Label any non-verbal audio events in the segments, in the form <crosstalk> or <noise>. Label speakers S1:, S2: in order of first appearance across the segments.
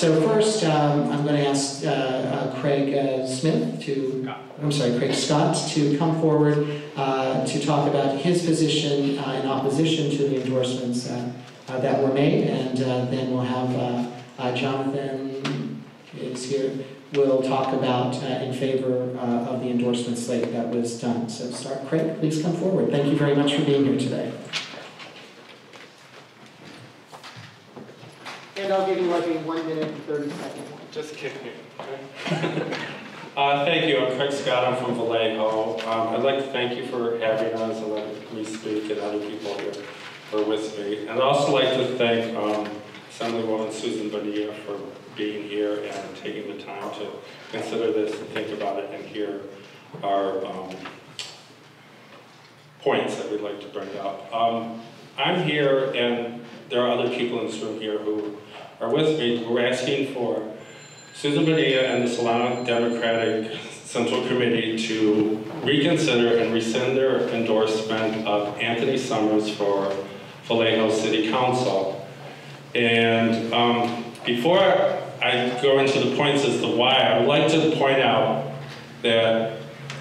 S1: So first, um, I'm going to ask uh, uh, Craig uh, Smith to, I'm sorry, Craig Scott to come forward uh, to talk about his position uh, in opposition to the endorsements uh, that were made, and then we'll have Jonathan is here, will talk about in favor of the endorsement slate that was done. So start, Craig, please come forward. Thank you very much for being here today.
S2: And I'll give you like a one minute and thirty second one.
S3: Just kick me? <laughs> Uh, Thank you, I'm Craig Scott, I'm from Vallejo. Um, I'd like to thank you for having us, and letting me speak, and other people here are with me. And I'd also like to thank um, Assemblywoman Susan Bonilla for being here and taking the time to consider this and think about it and hear our um, points that we'd like to bring up. Um, I'm here, and there are other people in this room here who are with me. We're asking for Susan Bonilla and the Solano Democratic Central Committee to reconsider and rescind their endorsement of Anthony Summers for Vallejo City Council. And um, before I go into the points as to why, I would like to point out that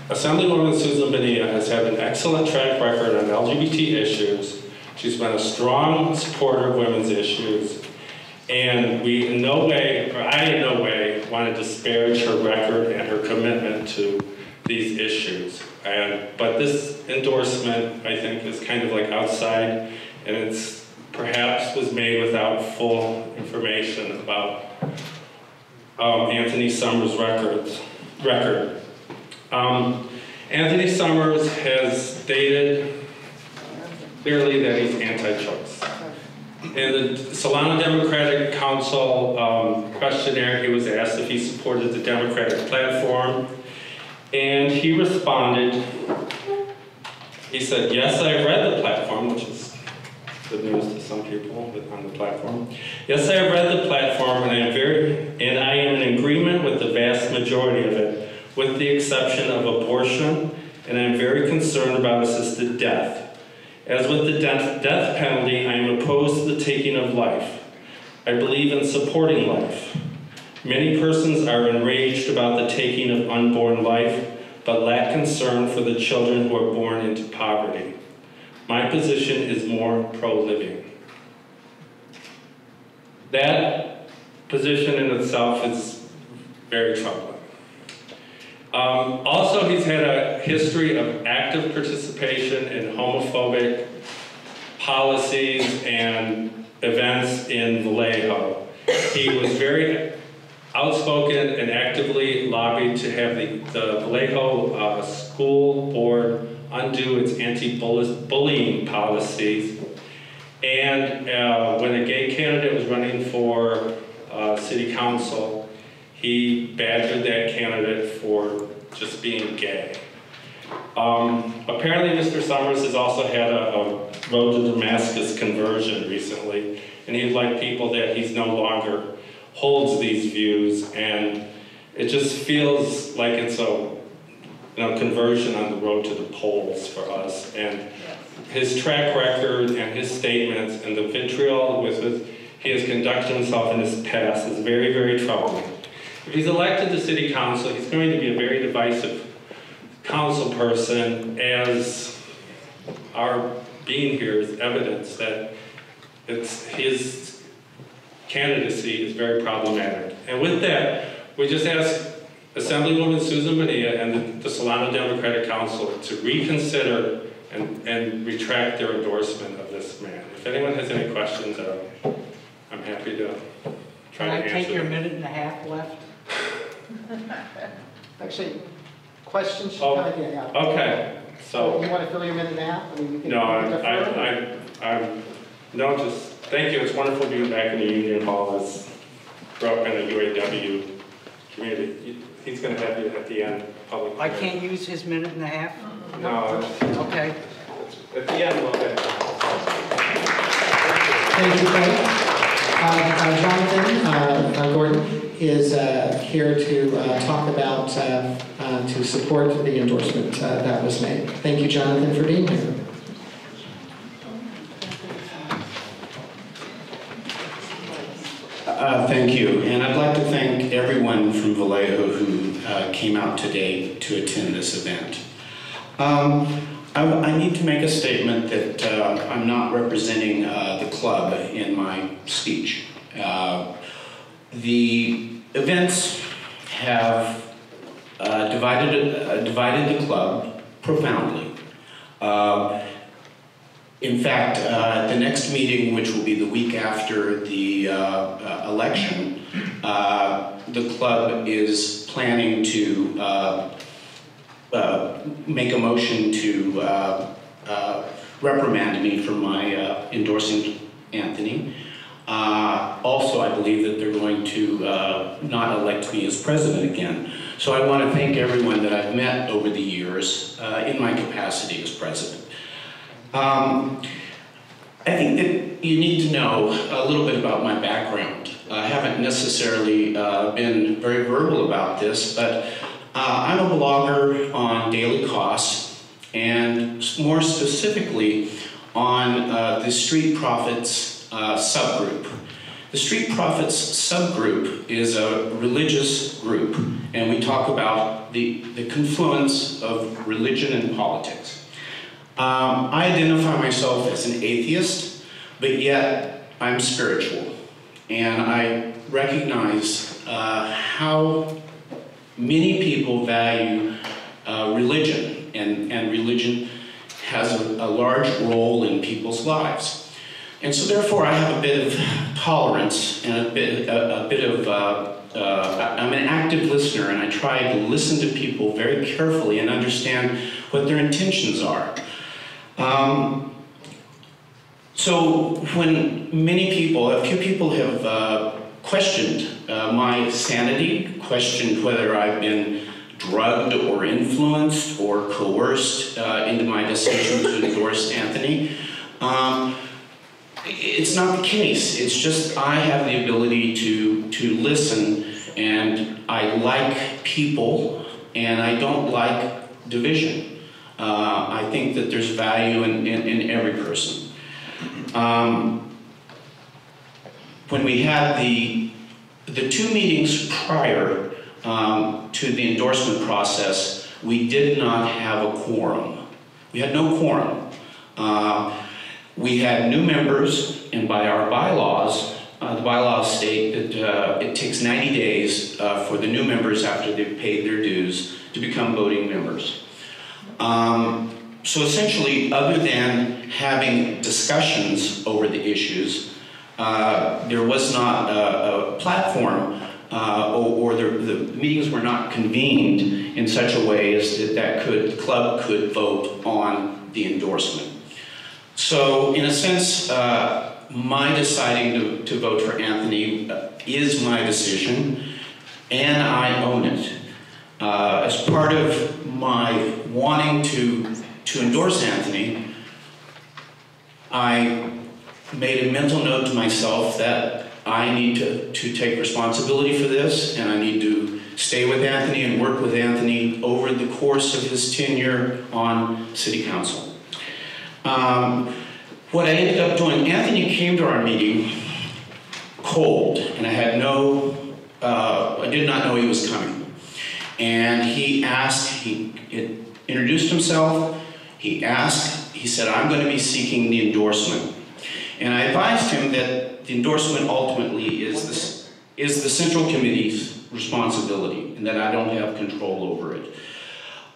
S3: Assemblywoman Susan Bonilla has had an excellent track record on LGBT issues. She's been a strong supporter of women's issues. And we in no way, or I in no way, want to disparage her record and her commitment to these issues. And, but this endorsement, I think, is kind of like outside, and it's perhaps was made without full information about um, Anthony Summers' records, record. Um, Anthony Summers has stated clearly that he's anti-choice. In the Solano Democratic Council um, questionnaire, he was asked if he supported the Democratic platform, and he responded, he said, yes, I've read the platform, which is good news to some people on the platform. Yes, I have read the platform, and I am very, and I am in agreement with the vast majority of it, with the exception of abortion, and I am very concerned about assisted death. As with the death, death penalty, I am opposed to the taking of life. I believe in supporting life. Many persons are enraged about the taking of unborn life, but lack concern for the children who are born into poverty. My position is more pro-living. That position in itself is very troubling. Um, also, he's had a history of active participation in homophobic policies and events in Vallejo. He was very outspoken and actively lobbied to have the, the Vallejo uh, School Board undo its anti-bullying policies. And uh, when a gay candidate was running for uh, city council, he badgered that candidate for just being gay. Um, apparently, Mr. Summers has also had a, a road to Damascus conversion recently, and he'd like people that he's no longer holds these views, and it just feels like it's a you know, conversion on the road to the polls for us. And his track record and his statements and the vitriol with which he has conducted himself in his past is very, very troubling. If he's elected to city council, he's going to be a very divisive council person, as our being here is evidence that it's his candidacy is very problematic. And with that, we just ask Assemblywoman Susan Bonilla and the, Solano Democratic Council to reconsider and, and retract their endorsement of this man. If anyone has any questions, uh, I'm happy to try
S2: Can I
S3: to answer
S2: take your
S3: them.
S2: minute and a half left? <laughs> Actually, questions should
S3: Oh,
S2: kind of, yeah.
S3: Okay, so,
S2: You want to fill your minute and a half? I mean, you can.
S3: no, I,
S2: defer.
S3: I, I, I'm, no, just, thank you, it's wonderful being back in the Union Hall, as, grew up in a UAW community. He's gonna have you at the end, public.
S2: I can't use his minute and a half?
S3: No,
S2: Okay.
S3: at the end, we'll get.
S1: Thank you, Craig. Uh, uh, Jonathan uh, uh, Gordon is here to talk about, to support the endorsement that was made. Thank you, Jonathan, for being here.
S4: Uh, Thank you, and I'd like to thank everyone from Vallejo who uh, came out today to attend this event. Um, I, I need to make a statement that uh, I'm not representing uh, the club in my speech. Uh, the events have uh, divided, uh, divided the club profoundly. Uh, in fact, the next meeting, which will be the week after the election, the club is planning to uh, make a motion to uh, uh, reprimand me for my uh, endorsing Anthony. Uh, Also, I believe that they're going to not elect me as president again. So I want to thank everyone that I've met over the years in my capacity as president. Um, I think that you need to know a little bit about my background. I haven't necessarily been very verbal about this, but uh, I'm a blogger on Daily Kos and more specifically on uh, the Street Prophets uh, subgroup. The Street Prophets subgroup is a religious group, and we talk about the, the confluence of religion and politics. Um, I identify myself as an atheist, but yet I'm spiritual. And I recognize uh, how many people value uh, religion, and, and religion has a, a large role in people's lives. And so, therefore, I have a bit of tolerance and a bit, a, a bit of. Uh, uh, I'm an active listener, and I try to listen to people very carefully and understand what their intentions are. Um, so when many people, a few people have uh, questioned uh, my sanity, questioned whether I've been drugged or influenced or coerced uh, into my decision to endorse Anthony, um, it's not the case. It's just I have the ability to, to listen and I like people and I don't like division. Uh, I think that there's value in, in, in every person. Um, when we had the, the two meetings prior um, to the endorsement process, we did not have a quorum. We had no quorum. Uh, we had new members, and by our bylaws, uh, the bylaws state that uh, it takes 90 days uh, for the new members after they've paid their dues to become voting members. Um, so essentially, other than having discussions over the issues, uh, there was not a, a platform uh, or, or the, the, meetings were not convened in such a way as that, that could, the club could vote on the endorsement. So in a sense, uh, my deciding to, to vote for Anthony uh, is my decision, and I own it. Uh, as part of my wanting to, to endorse Anthony, I made a mental note to myself that I need to, to take responsibility for this and I need to stay with Anthony and work with Anthony over the course of his tenure on City Council. Um, what I ended up doing, Anthony came to our meeting cold and I had no, uh, I did not know he was coming. And he asked, he introduced himself, he asked, he said, I'm going to be seeking the endorsement. And I advised him that the endorsement ultimately is, this, is the Central Committee's responsibility and that I don't have control over it.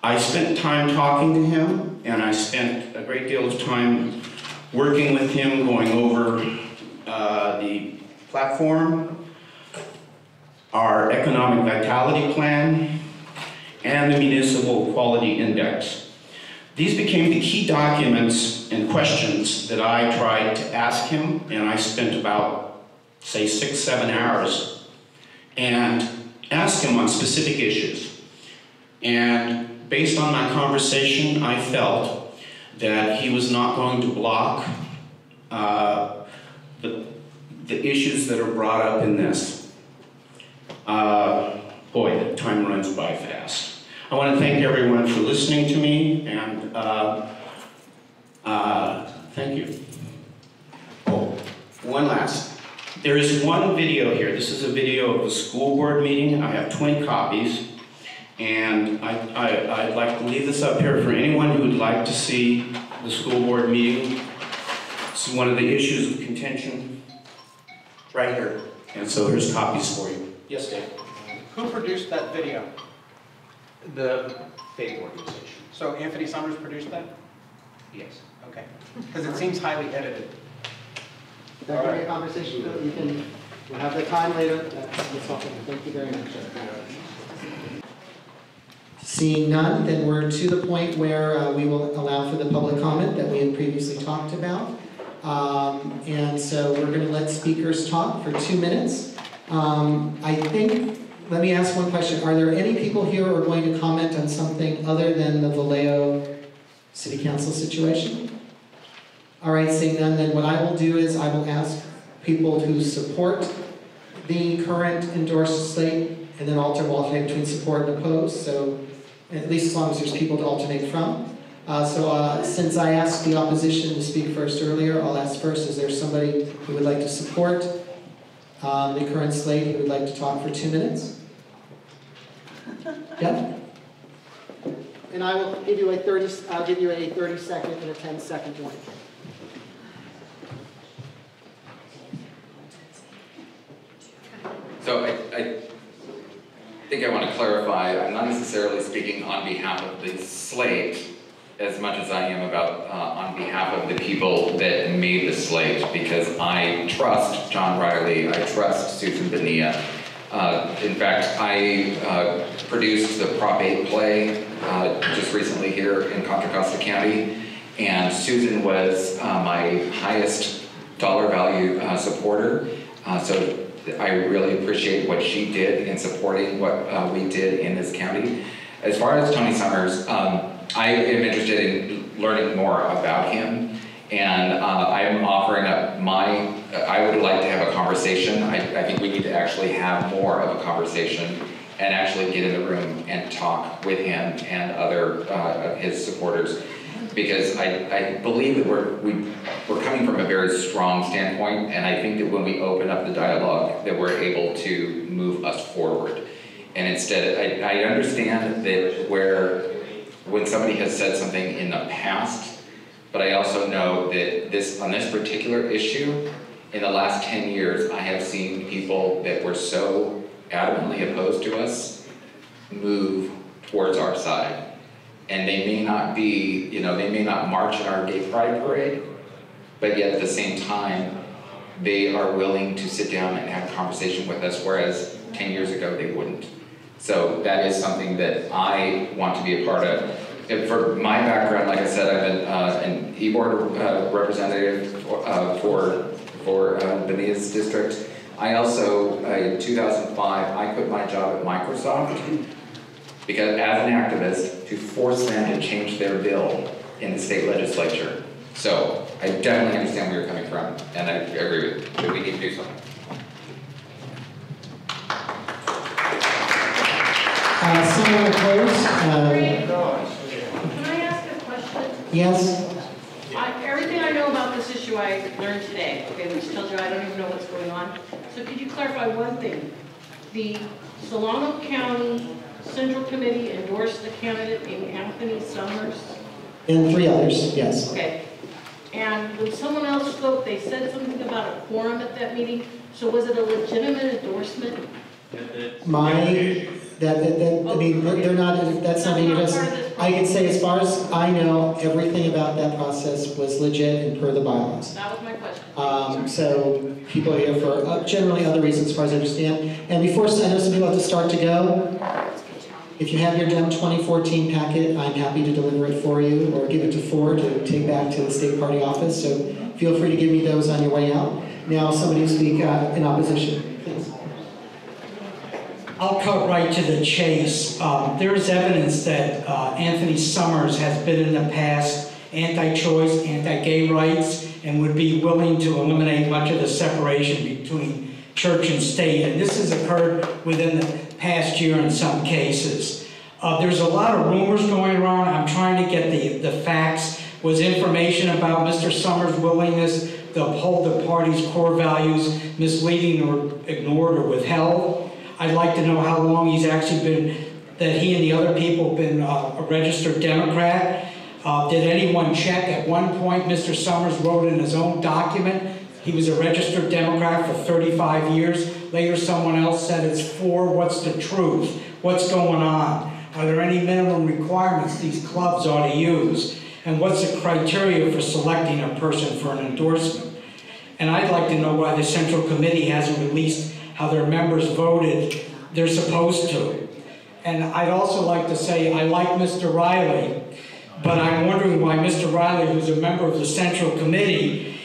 S4: I spent time talking to him and I spent a great deal of time working with him, going over uh, the platform, our economic vitality plan, and the Municipal Quality Index. These became the key documents and questions that I tried to ask him, and I spent about, say, six, seven hours, and asked him on specific issues. And based on my conversation, I felt that he was not going to block uh, the, the issues that are brought up in this. Uh, boy, time runs by fast. I want to thank everyone for listening to me, and uh, uh, thank you. Oh, one last. There is one video here. This is a video of the school board meeting. I have 20 copies. And I, I, I'd like to leave this up here for anyone who would like to see the school board meeting. Is one of the issues of contention, right here. And so here's copies for you. Yes, Dave?
S5: Who produced that video?
S4: The Faith organization.
S5: So Anthony Summers produced that?
S4: Yes.
S5: Okay. Because it seems highly edited.
S2: That can be a conversation, you can, we'll have the time later, that's, that's all, thank you very much.
S1: Seeing none, then we're to the point where uh, we will allow for the public comment that we had previously talked about. Um, And so we're going to let speakers talk for two minutes. Um, I think, let me ask one question. Are there any people here who are going to comment on something other than the Vallejo City Council situation? All right, seeing none, then what I will do is I will ask people who support the current endorsed slate and then alter, alternate between support and oppose, so at least as long as there's people to alternate from. Uh, so, uh, since I asked the opposition to speak first earlier, I'll ask first, is there somebody who would like to support, um, the current slate, who would like to talk for two minutes? <laughs> Yeah?
S2: And I will give you a thirty, I'll give you a thirty second and a 10 second warning.
S6: So I, I think I want to clarify, I'm not necessarily speaking on behalf of the slate as much as I am about, uh, on behalf of the people that made the slate, because I trust John Riley, I trust Susan Bonilla. Uh, in fact, I, uh, produced the Prop 8 play, uh, just recently here in Contra Costa County, and Susan was, uh, my highest dollar value, uh, supporter. So I really appreciate what she did in supporting what we did in this county. As far as Tony Summers, um, I am interested in learning more about him, and uh, I'm offering up my. I would like to have a conversation. I, I think we need to actually have more of a conversation and actually get in the room and talk with him and other uh, his supporters because I, I believe that we're, we, we're coming from a very strong standpoint, and I think that when we open up the dialogue, that we're able to move us forward. And instead, I, I understand that where, when somebody has said something in the past, but I also know that this, on this particular issue, in the last ten years, I have seen people that were so adamantly opposed to us move towards our side and they may not be, you know, they may not march in our gay pride parade, but yet at the same time, they are willing to sit down and have a conversation with us, whereas 10 years ago they wouldn't. So that is something that I want to be a part of. And for my background, like I said, I've been uh, an e-board uh, representative for, uh, for, for uh, Bonilla's district. I also, uh, in 2005, I quit my job at Microsoft because as an activist, to force them to change their bill in the state legislature. So I definitely understand where you're coming from, and I agree with you, we need to do something.
S1: Uh, someone opposed, uh,
S7: Can I ask a question?
S1: yes?
S7: I- Everything I know about this issue I learned today, okay, which tells you I don't even know what's going on. So could you clarify one thing? The Solano County Central Committee endorsed the candidate named Anthony Summers?
S1: And three others, yes.
S7: Okay. And when someone else spoke, they said something about a quorum at that meeting. So was it a legitimate endorsement?
S1: My, that, that, that, I mean, they're not, that's something you just, I can say as far as I know, everything about that process was legit and per the bylaws.
S7: That was my question.
S1: Um, so people are here for uh, generally other reasons, as far as I understand. And before, I know some people have to start to go. If you have your DEM 2014 packet, I'm happy to deliver it for you or give it to Ford to take back to the state party office. So feel free to give me those on your way out. Now, somebody speak uh, in opposition.
S8: I'll cut right to the chase. Um, There's evidence that uh, Anthony Summers has been in the past anti-choice, anti-gay rights, and would be willing to eliminate much of the separation between church and state. And this has occurred within the past year in some cases. Uh, There's a lot of rumors going around. I'm trying to get the, the facts. Was information about Mr. Summers' willingness to uphold the party's core values, misleading or ignored or withheld. I'd like to know how long he's actually been, that he and the other people have been uh, a registered Democrat. Uh, Did anyone check? At one point, Mr. Summers wrote in his own document, he was a registered Democrat for 35 years. Later, someone else said it's four. What's the truth? What's going on? Are there any minimum requirements these clubs ought to use? And what's the criteria for selecting a person for an endorsement? And I'd like to know why the Central Committee hasn't released how their members voted they're supposed to. And I'd also like to say, I like Mr. Riley, but I'm wondering why Mr. Riley, who's a member of the Central Committee,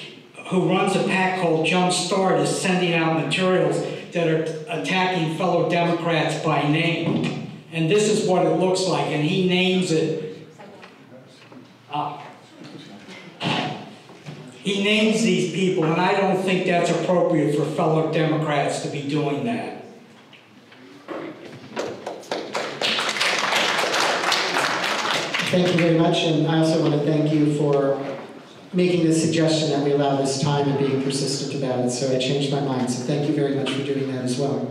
S8: who runs a pack called Jump Start, is sending out materials that are attacking fellow Democrats by name. And this is what it looks like, and he names it. Ah. He names these people, and I don't think that's appropriate for fellow Democrats to be doing that.
S1: Thank you very much, and I also want to thank you for making the suggestion that we allow this time and being persistent about it, so I changed my mind, so thank you very much for doing that as well.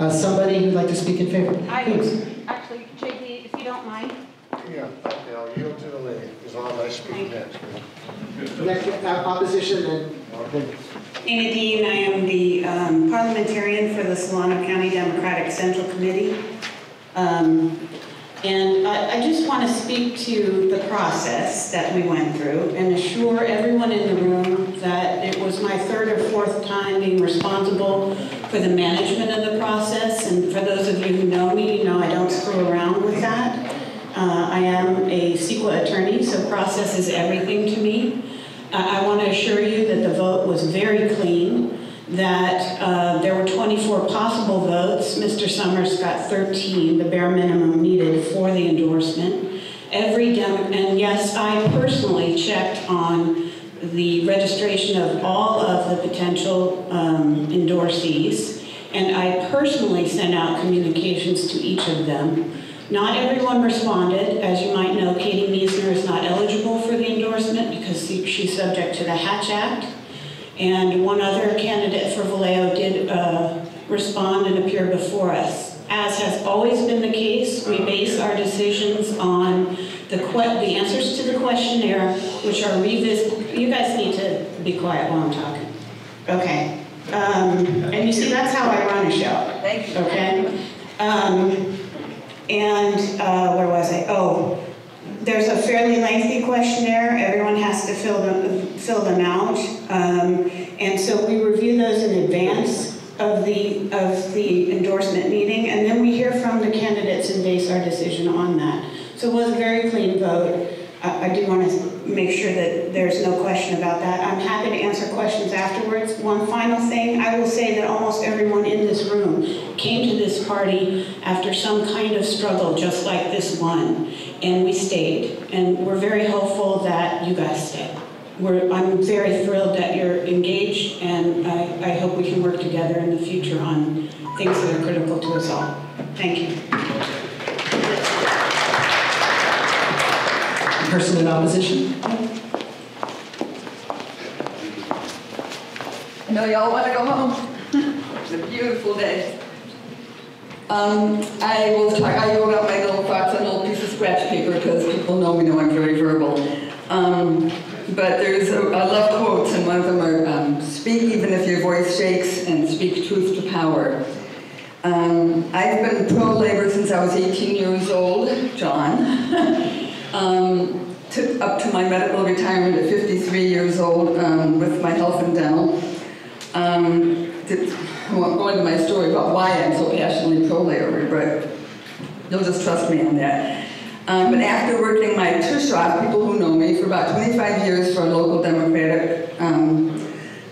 S1: Uh, Somebody who'd like to speak in favor?
S9: I
S1: Please.
S9: do. Actually, JP, if you don't mind.
S10: Yeah, okay, I'll yield to the lady, as long as I speak next.
S2: Next, opposition and
S11: I am the um, parliamentarian for the Solano County Democratic Central Committee. Um, And I I just want to speak to the process that we went through and assure everyone in the room that it was my third or fourth time being responsible for the management of the process. And for those of you who know me, you know I don't screw around with that. Uh, I am a CEQA attorney, so process is everything to me. I want to assure you that the vote was very clean, that uh, there were 24 possible votes. Mr. Summers got 13, the bare minimum needed for the endorsement. Every Dem, and yes, I personally checked on the registration of all of the potential um, endorsees, and I personally sent out communications to each of them. Not everyone responded. As you might know, Katy Miessner is not eligible for the endorsement because she's subject to the Hatch Act. And one other candidate for Vallejo did uh, respond and appear before us. As has always been the case, we base our decisions on the que, the answers to the questionnaire, which are revisit, you guys need to be quiet while I'm talking. Okay. Um, And you see, that's how I run a show.
S9: Thank you.
S11: Okay? Um, And uh, where was I? Oh, there's a fairly lengthy questionnaire. Everyone has to fill them, fill them out. Um, And so we review those in advance of the, of the endorsement meeting, and then we hear from the candidates and base our decision on that. So it was a very clean vote. I I do want to make sure that there's no question about that. I'm happy to answer questions afterwards. One final thing, I will say that almost everyone in this room came to this party after some kind of struggle, just like this one, and we stayed. And we're very hopeful that you guys stay. We're, I'm very thrilled that you're engaged, and I, I hope we can work together in the future on things that are critical to us all. Thank you.
S1: Person in opposition?
S12: I know y'all want to go home. It's a beautiful day. Um, I will talk, I wrote out my little thoughts on a little piece of scratch paper because people know me know I'm very verbal. Um, but there's, a, I love quotes and one of them are, um, speak even if your voice shakes and speak truth to power. Um, I've been pro-labor since I was 18 years old, John. <laughs> um, to, up to my medical retirement at 53 years old um, with my health and dental. Um, I won't go into my story about why I'm so passionately pro-labor, but you'll just trust me on that. Um, but after working my two off, people who know me, for about 25 years for a local Democratic um,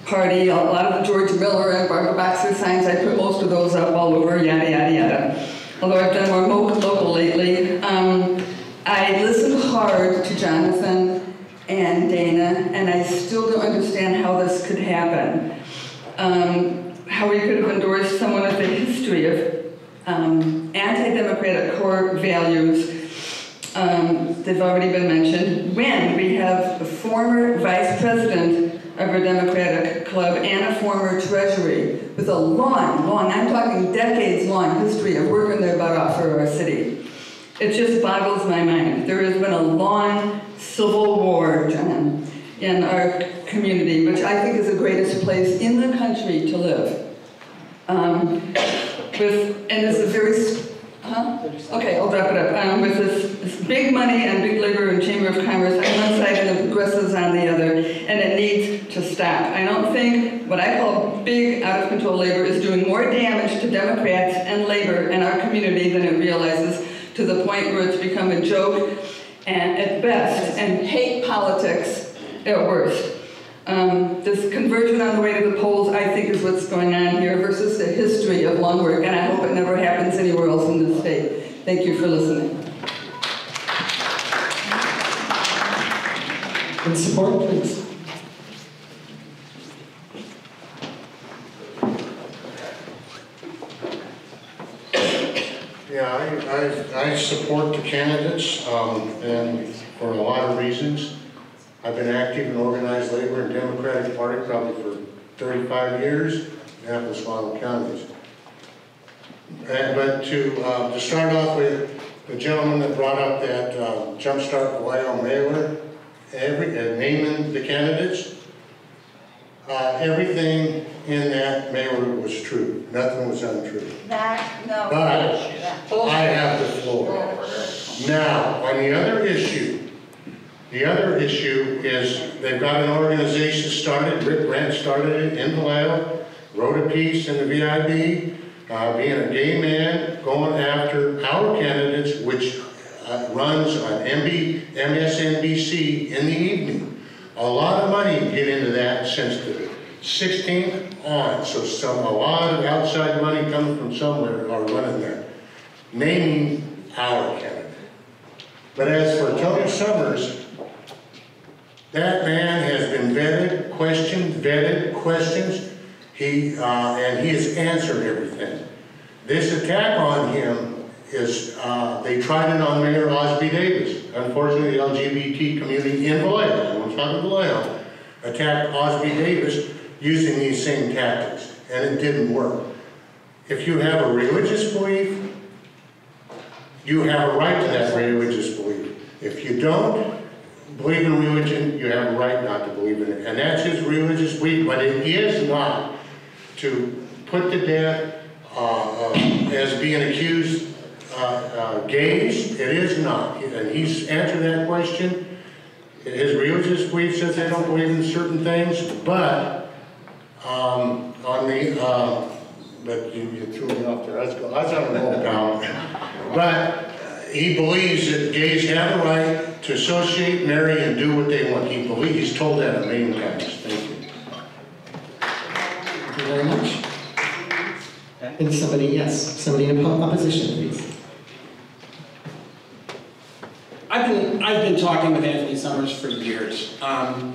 S12: party, a lot of the George Miller and Barbara Boxer signs, I put most of those up all over, yada, yada, yada. Although I've done more local lately. Um, I listened to Jonathan and Dana, and I still don't understand how this could happen. Um, how we could have endorsed someone with a history of um, anti-democratic core values um, they've already been mentioned, when we have a former vice president of our Democratic Club and a former treasury with a long, long, I'm talking decades-long history of working their butt off for our city. It just boggles my mind. There has been a long civil war, John, in our community, which I think is the greatest place in the country to live. Um, with, and it's a very, huh? Okay, I'll wrap it up. Um, with this, this big money and big labor and Chamber of Commerce on one side and the progressives on the other, and it needs to stop. I don't think what I call big, out-of-control labor is doing more damage to Democrats and labor in our community than it realizes, to the point where it's become a joke and at best, and hate politics at worst. Um, this conversion on the way to the polls, I think, is what's going on here versus the history of work, and I hope it never happens anywhere else in the state. Thank you for listening.
S1: In support, please.
S10: Yeah, I, I, support the candidates, um, and for a lot of reasons. I've been active in organized labor and Democratic Party probably for thirty-five years, in Annapolis, Whatcom counties. And, but to, uh, to start off with, the gentleman that brought up that, uh, Jumpstart Vallejo mailer, every, uh, naming the candidates, uh, everything in that mailer was true, nothing was untrue.
S12: That, no.
S10: But I have the floor. Now, on the other issue, the other issue is they've got an organization started, Rick Grant started it in Vallejo, wrote a piece in the VIB, uh, being a gay man, going after our candidates, which uh, runs on MB, MSNBC in the evening. A lot of money get into that since the 16th on, so some, a lot of outside money coming from somewhere are running that, naming our candidate. But as for Tony Summers, that man has been vetted, questioned, vetted, questions, he, uh, and he has answered everything. This attack on him is, uh, they tried it on Mayor Osby Davis. Unfortunately, the LGBT community in Vallejo, Talking Vallejo, attacked Osby Davis using these same tactics, and it didn't work. If you have a religious belief, you have a right to that religious belief. If you don't believe in religion, you have a right not to believe in it. And that's his religious belief, but it is not to put to death uh, uh, as being accused uh, uh, gays. It is not. And he's answered that question. His religious beliefs says they don't believe in certain things, but um, on the, uh, but you, you threw me off there. Was, go- I was a roll. But he believes that gays have a right to associate, marry, and do what they want. He believes, he's told that a million times. Thank you.
S1: Thank you very much. And somebody, yes, somebody in opposition, please.
S5: I've been, I've been talking with Anthony Summers for years. Um,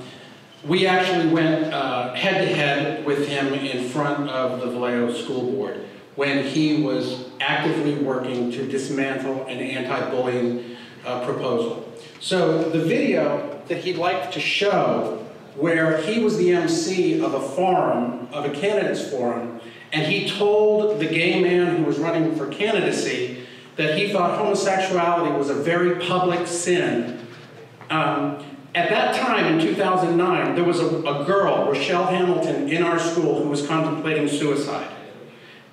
S5: we actually went uh, head-to-head with him in front of the Vallejo School Board when he was actively working to dismantle an anti-bullying uh, proposal. So the video that he'd like to show where he was the MC of a forum, of a candidates forum, and he told the gay man who was running for candidacy that he thought homosexuality was a very public sin. Um, at that time, in 2009, there was a, a girl, Rochelle Hamilton, in our school who was contemplating suicide.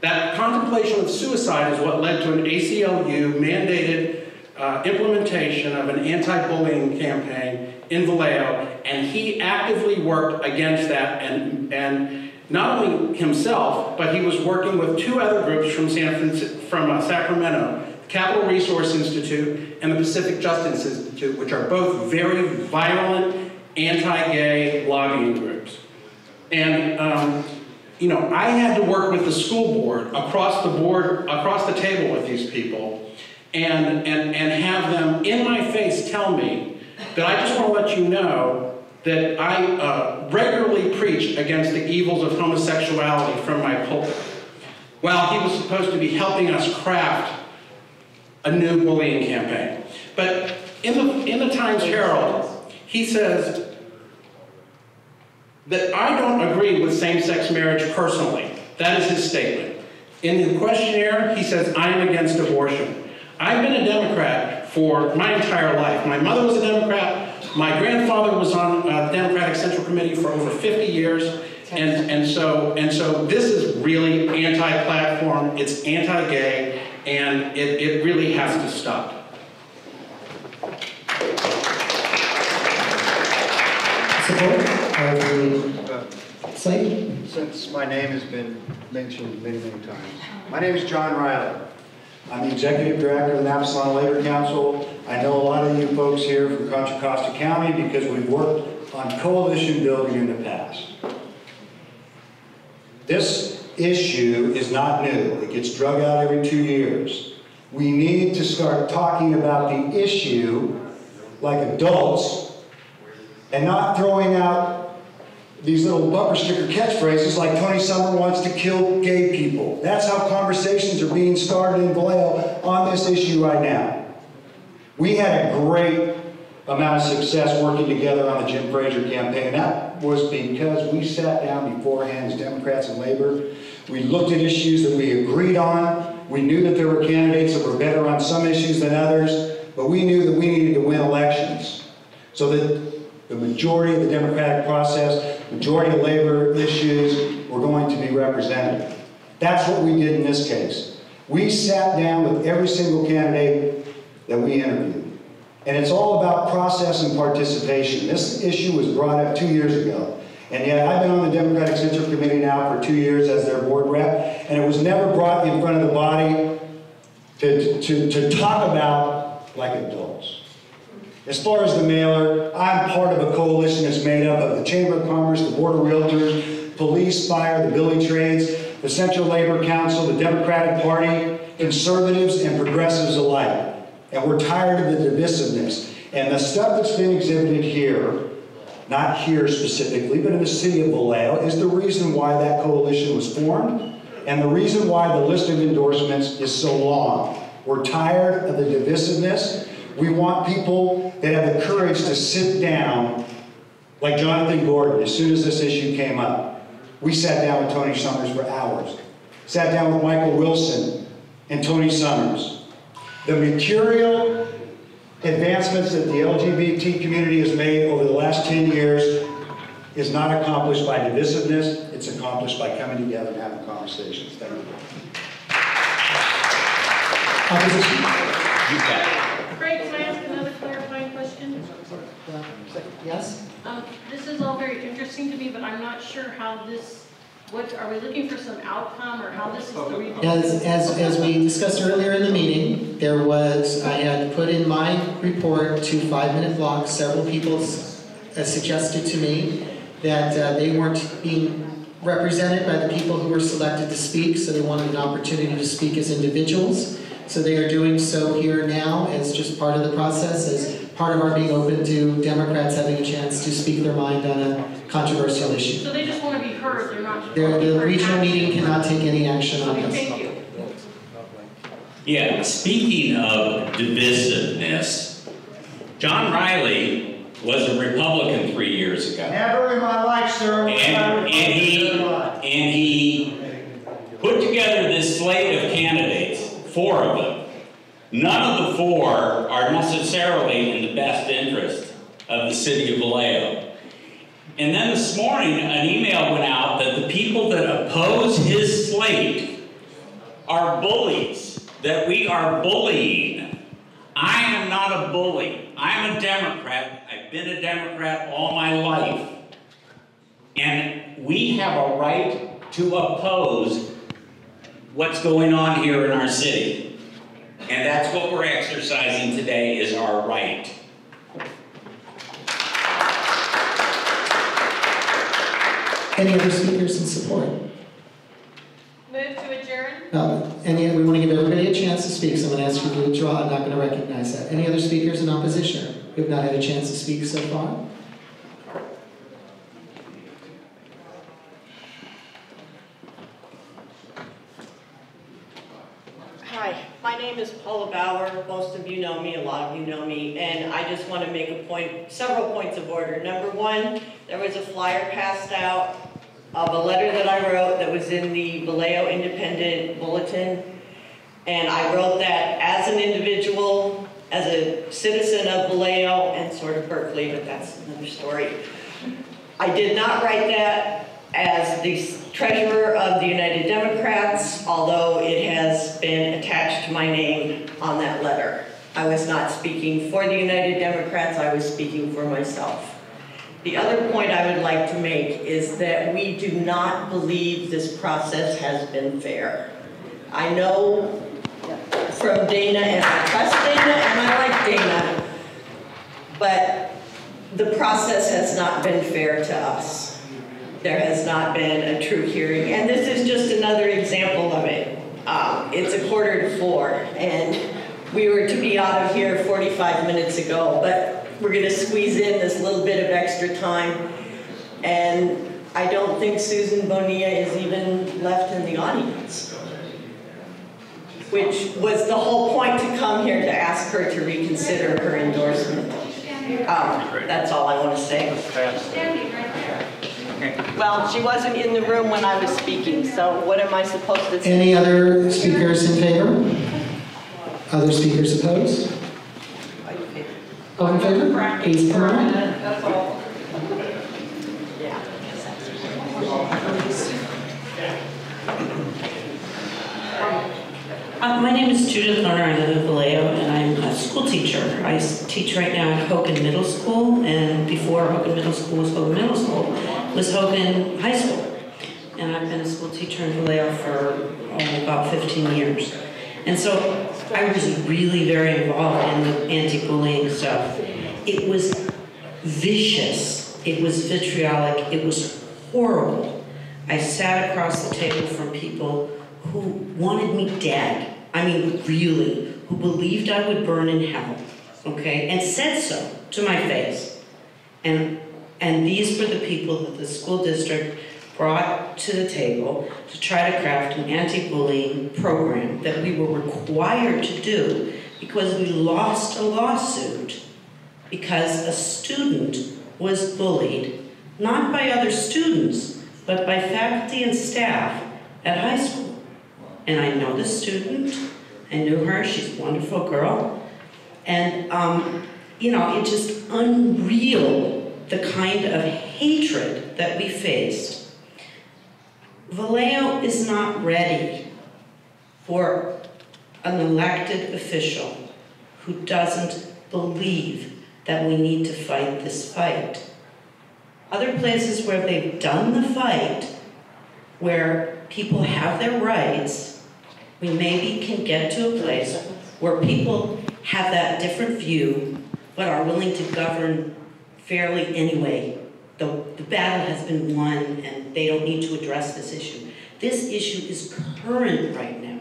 S5: That contemplation of suicide is what led to an ACLU mandated uh, implementation of an anti-bullying campaign in Vallejo, and he actively worked against that, and, and not only himself, but he was working with two other groups from San Francisco, from uh, Sacramento, Capitol Resource Institute and the Pacific Justice Institute, which are both very violent anti-gay lobbying groups. And um, you know, I had to work with the school board across the board, across the table with these people, and, and, and have them in my face tell me that I just want to let you know that I uh, regularly preach against the evils of homosexuality from my pulpit. While he was supposed to be helping us craft a new bullying campaign. But in the, in the Times Herald, he says, that I don't agree with same-sex marriage personally. That is his statement. In the questionnaire, he says, I am against abortion. I've been a Democrat for my entire life. My mother was a Democrat. My grandfather was on uh, the Democratic Central Committee for over 50 years. And, and so, and so this is really anti-platform, it's anti-gay, and it, it really has to stop.
S1: Support of the slate?
S13: Since my name has been mentioned many, many times. My name is John Riley. I'm the Executive Director of the Navajo Labor Council. I know a lot of you folks here from Contra Costa County because we've worked on coalition building in the past. This issue is not new. It gets drug out every two years. We need to start talking about the issue like adults and not throwing out these little bumper sticker catchphrases like Tony Summer wants to kill gay people. That's how conversations are being started in Vallejo on this issue right now. We had a great amount of success working together on the Jim Frazier campaign. That was because we sat down beforehand as Democrats and Labor. We looked at issues that we agreed on. We knew that there were candidates that were better on some issues than others, but we knew that we needed to win elections so that the majority of the democratic process, majority of labor issues were going to be represented. That's what we did in this case. We sat down with every single candidate that we interviewed. And it's all about process and participation. This issue was brought up two years ago. And yet I've been on the Democratic Central Committee now for two years as their board rep, and it was never brought in front of the body to, to, to talk about like adults. As far as the mailer, I'm part of a coalition that's made up of the Chamber of Commerce, the Board of Realtors, police, fire, the building trades, the Central Labor Council, the Democratic Party, conservatives and progressives alike. And we're tired of the divisiveness. And the stuff that's been exhibited here, not here specifically, but in the city of Vallejo, is the reason why that coalition was formed and the reason why the list of endorsements is so long. We're tired of the divisiveness. We want people that have the courage to sit down, like Jonathan Gordon, as soon as this issue came up. We sat down with Tony Summers for hours. Sat down with Michael Wilson and Tony Summers. The material advancements that the LGBT community has made over the last 10 years is not accomplished by divisiveness, it's accomplished by coming together and having conversations. Thank you.
S1: Opposition?
S7: Craig, can I ask another clarifying question?
S1: Yes?
S7: Um, This is all very interesting to me, but I'm not sure how this, what, are we looking for some outcome or how this is the reason?
S1: As, as, as we discussed earlier in the meeting, there was, I had put in my report to five-minute blocks, several people s- uh, suggested to me that uh, they weren't being represented by the people who were selected to speak, so they wanted an opportunity to speak as individuals. So they are doing so here now as just part of the process, as part of our being open to Democrats having a chance to speak their mind on a controversial issue.
S7: So they just want to be heard, they're not.
S1: The, the regional meeting cannot take any action on this.
S7: thank you.
S14: Yeah, speaking of divisiveness, John Riley was a Republican three years ago.
S13: Never in my life, sir. was I
S14: And, and he, and he put together this slate of candidates, four of them. None of the four are necessarily in the best interest of the city of Vallejo. And then this morning, an email went out that the people that oppose his slate are bullies, that we are bullying. I am not a bully. I'm a Democrat. I've been a Democrat all my life. And we have a right to oppose what's going on here in our city. And that's what we're exercising today is our right.
S1: Any other speakers in support?
S7: Move to adjourn?
S1: Uh, Any, we want to give everybody a chance to speak, so I'm going to ask you to withdraw, I'm not going to recognize that. Any other speakers in opposition who have not had a chance to speak so far?
S15: Hi, my name name is Paula Bauer. Most of you know me, a lot of you know me, and I just want to make a point, several points of order. Number one, there was a flyer passed out of a letter that I wrote that was in the Vallejo Independent Bulletin. And I wrote that as an individual, as a citizen of Vallejo and sort of Berkeley, but that's another story. I did not write that as the treasurer of the United Democrats, although it has been attached to my name on that letter. I was not speaking for the United Democrats, I was speaking for myself. The other point I would like to make is that we do not believe this process has been fair. I know from Dana, and I trust Dana, and I like Dana, but the process has not been fair to us. There has not been a true hearing, and this is just another example of it. Um, it's a quarter to four, and we were to be out of here 45 minutes ago, but we're gonna squeeze in this little bit of extra time. And I don't think Susan Bonilla is even left in the audience. Which was the whole point to come here to ask her to reconsider her endorsement. Um, that's all I wanna say. Well, she wasn't in the room when I was speaking, so what am I supposed to say?
S1: Any other speakers in favor? Other speakers opposed? All in favor? Please come on.
S15: That's all.
S16: Uh, my name is Judith Lerner. I live in Vallejo, and I'm a school teacher. I teach right now at Hogan Middle School, and before Hogan Middle School was Hogan Middle School, was Hogan High School. And I've been a school teacher in Vallejo for oh, about 15 years. And so I was really very involved in the anti-bullying stuff. It was vicious. It was vitriolic. It was horrible. I sat across the table from people who wanted me dead. I mean, really, who believed I would burn in hell, okay, and said so to my face. And and these were the people that the school district brought to the table to try to craft an anti-bullying program that we were required to do because we lost a lawsuit because a student was bullied, not by other students, but by faculty and staff at high school. And I know the student, I knew her, she's a wonderful girl. And, um, you know, it's just unreal the kind of hatred that we faced. Vallejo is not ready for an elected official who doesn't believe that we need to fight this fight. Other places where they've done the fight, where people have their rights, we maybe can get to a place where people have that different view, but are willing to govern fairly anyway. The, the battle has been won and they don't need to address this issue. This issue is current right now.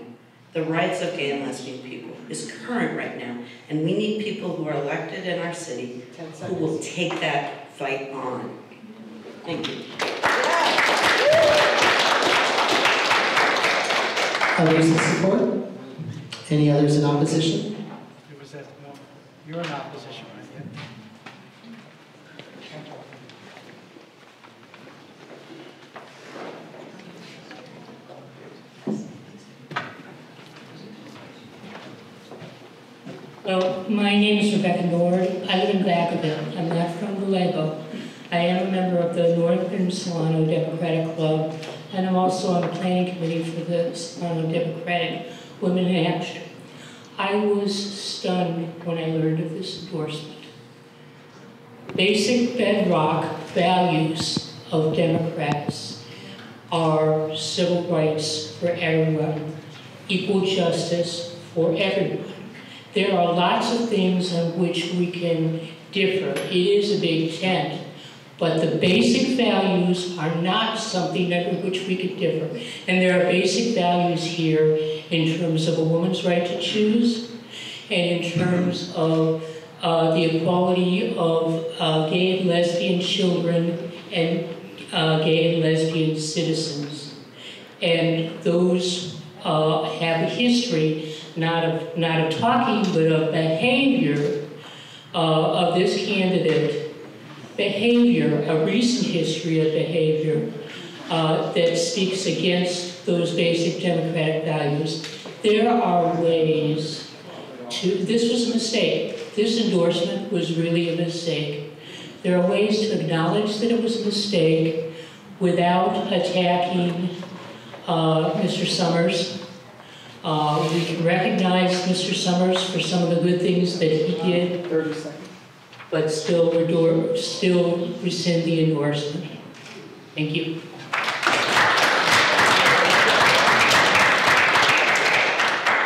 S16: The rights of gay and lesbian people is current right now. And we need people who are elected in our city who will take that fight on. Thank you.
S1: Others in support? Any others in opposition?
S2: It was that, no, you're in opposition,
S17: Well, my name is Rebecca Nord. I live in Vacaville. I'm not from Vallejo. I am a member of the Northern Solano Democratic Club, and I'm also on the planning committee for the Solano Democratic Women in Hampshire. I was stunned when I learned of this endorsement. Basic bedrock values of Democrats are civil rights for everyone, equal justice for everyone. There are lots of things on which we can differ. It is a big tent, but the basic values are not something under which we could differ. And there are basic values here in terms of a woman's right to choose, and in terms of uh, the equality of uh, gay and lesbian children and uh, gay and lesbian citizens. And those uh, have a history not of, not of talking, but of behavior uh, of this candidate, behavior, a recent history of behavior uh, that speaks against those basic democratic values. There are ways to, this was a mistake. This endorsement was really a mistake. There are ways to acknowledge that it was a mistake without attacking uh, Mr. Summers. Uh, we can recognize Mr. Summers for some of the good things that he did.
S2: 30 seconds.
S17: But still, redor- still rescind the endorsement. Thank you.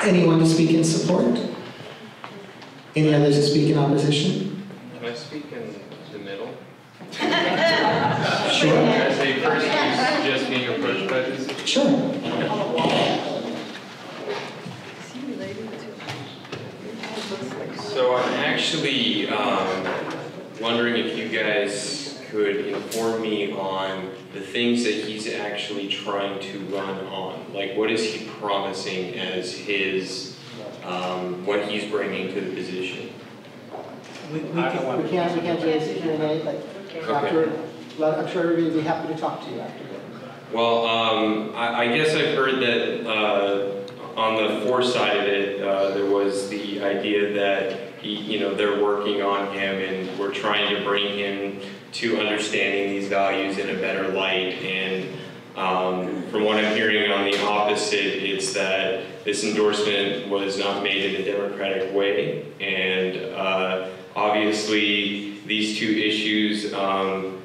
S1: Anyone to speak in support? Any others to speak in opposition?
S18: Can I speak in the middle? <laughs>
S1: Sure.
S18: As a person who's just being approached by this?
S1: Sure.
S18: So I'm actually um, wondering if you guys could inform me on the things that he's actually trying to run on. Like, what is he promising as his, um, what he's bringing to the position?
S2: We, we can, we can't, we can't do this Q and A, but after, I'm sure everybody will be happy to talk to you after.
S18: Well, um, I, I guess I've heard that uh, on the Ford side of it, uh, there was the idea that he, you know, they're working on him and we're trying to bring him to understanding these values in a better light. And um, from what I'm hearing on the opposite, it's that this endorsement was not made in a democratic way. And uh, obviously, these two issues. Um,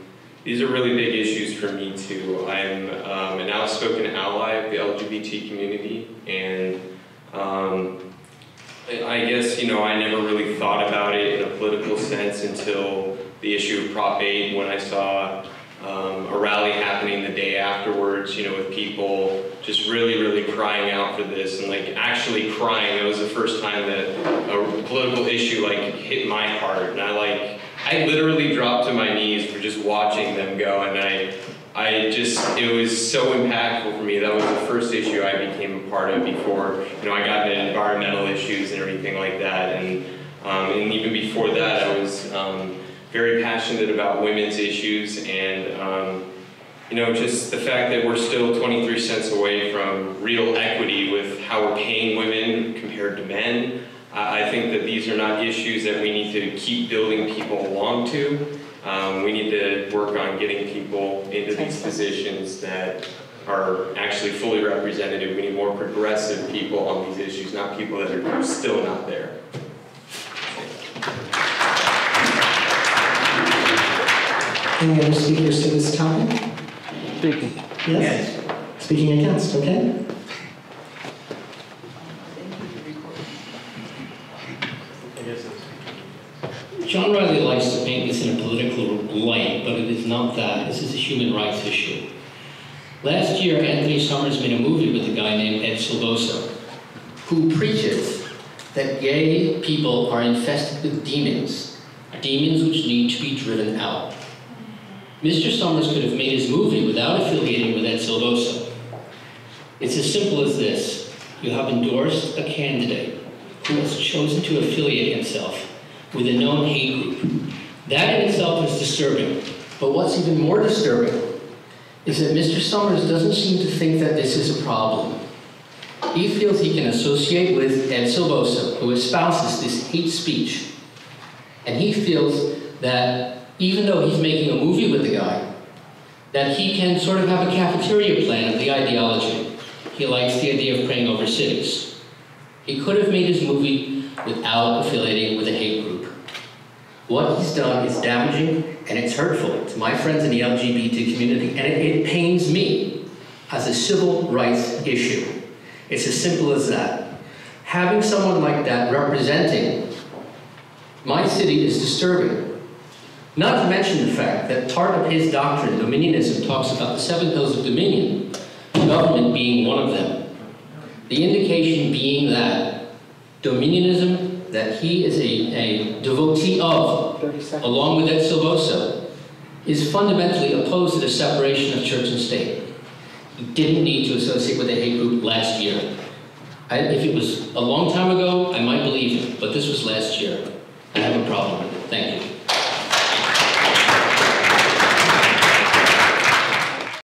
S18: these are really big issues for me too. I'm um, an outspoken ally of the LGBT community, and um, I guess you know I never really thought about it in a political sense until the issue of Prop 8 when I saw um, a rally happening the day afterwards. You know, with people just really, really crying out for this and like actually crying. It was the first time that a political issue like hit my heart, and I like. I literally dropped to my knees for just watching them go, and I, I just, it was so impactful for me. That was the first issue I became a part of before, you know, I got into environmental issues and everything like that, and, um, and even before that, I was um, very passionate about women's issues, and, um, you know, just the fact that we're still 23 cents away from real equity with how we're paying women compared to men. I I think that these are not issues that we need to keep building people along to. Um, we need to work on getting people into these positions that are actually fully representative. We need more progressive people on these issues, not people that are still not there.
S1: Any other speakers to this topic?
S2: Speaking.
S1: Yes? Speaking against, okay?
S19: John Riley likes to paint this in a political light, but it is not that. This is a human rights issue. Last year, Anthony Summers made a movie with a guy named Ed Silvoso, who preaches that gay people are infested with demons, demons which need to be driven out. Mr. Summers could have made his movie without affiliating with Ed Silvoso. It's as simple as this. You have endorsed a candidate who has chosen to affiliate himself with a known hate group. That in itself is disturbing. But what's even more disturbing is that Mr. Summers doesn't seem to think that this is a problem. He feels he can associate with Ed Silvoso, who espouses this hate speech. And he feels that even though he's making a movie with the guy, that he can sort of have a cafeteria plan of the ideology. He likes the idea of praying over cities. He could have made his movie without affiliating with a hate group. What he's done is damaging and it's hurtful to my friends in the LGBT community, and it, it pains me as a civil rights issue. It's as simple as that. Having someone like that representing my city is disturbing. Not to mention the fact that part of his doctrine, dominionism, talks about the seven hills of dominion, government being one of them. The indication being that dominionism, that he is a, a devotee of, along with Ed Silvoso, is fundamentally opposed to the separation of church and state. He didn't need to associate with a hate group last year. I, if it was a long time ago, I might believe him, but this was last year. I have a problem with it. Thank you.